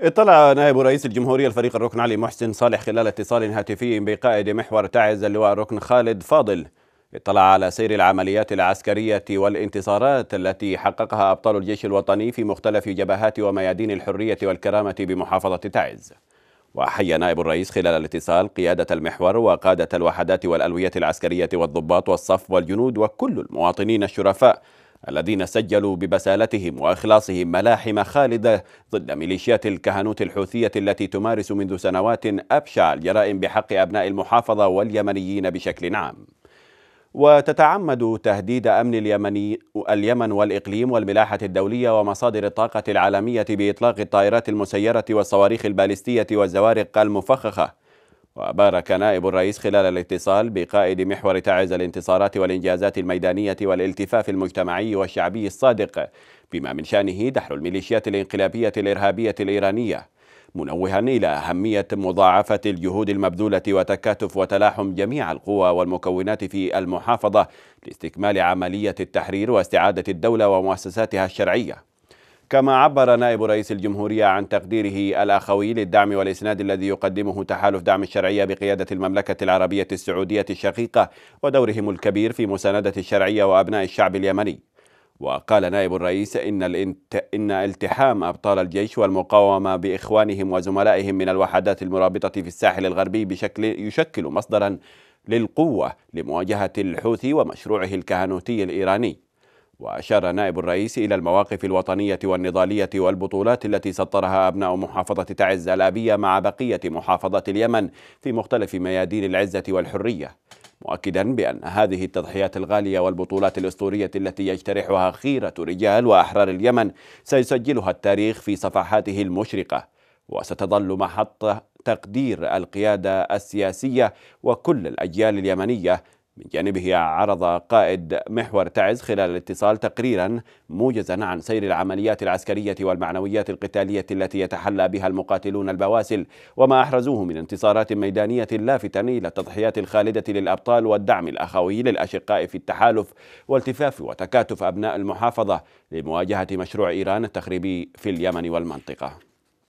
اطلع نائب رئيس الجمهورية الفريق الركن علي محسن صالح خلال اتصال هاتفي بقائد محور تعز اللواء الركن خالد فاضل. اطلع على سير العمليات العسكرية والانتصارات التي حققها أبطال الجيش الوطني في مختلف جبهات وميادين الحرية والكرامة بمحافظة تعز. وحي نائب الرئيس خلال الاتصال قيادة المحور وقادة الوحدات والألوية العسكرية والضباط والصف والجنود وكل المواطنين الشرفاء الذين سجلوا ببسالتهم وإخلاصهم ملاحم خالدة ضد ميليشيات الكهنوت الحوثية التي تمارس منذ سنوات أبشع الجرائم بحق أبناء المحافظة واليمنيين بشكل عام. وتتعمد تهديد أمن اليمني اليمن والإقليم والملاحة الدولية ومصادر الطاقة العالمية بإطلاق الطائرات المسيرة والصواريخ البالستية والزوارق المفخخة. وبارك نائب الرئيس خلال الاتصال بقائد محور تعز الانتصارات والإنجازات الميدانية والالتفاف المجتمعي والشعبي الصادق بما من شأنه دحر الميليشيات الانقلابية الإرهابية الإيرانية منوها إلى أهمية مضاعفة الجهود المبذولة وتكاتف وتلاحم جميع القوى والمكونات في المحافظة لاستكمال عملية التحرير واستعادة الدولة ومؤسساتها الشرعية. كما عبر نائب رئيس الجمهورية عن تقديره الأخوي للدعم والإسناد الذي يقدمه تحالف دعم الشرعية بقيادة المملكة العربية السعودية الشقيقة ودورهم الكبير في مساندة الشرعية وأبناء الشعب اليمني. وقال نائب الرئيس إن, الانت... إن التحام أبطال الجيش والمقاومة بإخوانهم وزملائهم من الوحدات المرابطة في الساحل الغربي بشكل يشكل مصدرا للقوة لمواجهة الحوثي ومشروعه الكهنوتي الإيراني. وأشار نائب الرئيس إلى المواقف الوطنية والنضالية والبطولات التي سطرها أبناء محافظة تعز الآبية مع بقية محافظات اليمن في مختلف ميادين العزة والحرية مؤكدا بأن هذه التضحيات الغالية والبطولات الأسطورية التي يجترحها خيرة رجال وأحرار اليمن سيسجلها التاريخ في صفحاته المشرقة وستظل محط تقدير القيادة السياسية وكل الأجيال اليمنية من جانبه عرض قائد محور تعز خلال الاتصال تقريرا موجزا عن سير العمليات العسكرية والمعنويات القتالية التي يتحلى بها المقاتلون البواسل وما أحرزوه من انتصارات ميدانية لافتا إلى التضحيات الخالدة للأبطال والدعم الأخوي للأشقاء في التحالف والتفاف وتكاتف أبناء المحافظة لمواجهة مشروع إيران التخريبي في اليمن والمنطقة.